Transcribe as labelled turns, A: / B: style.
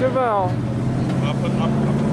A: 70 Chevelle.
B: Up and up, up.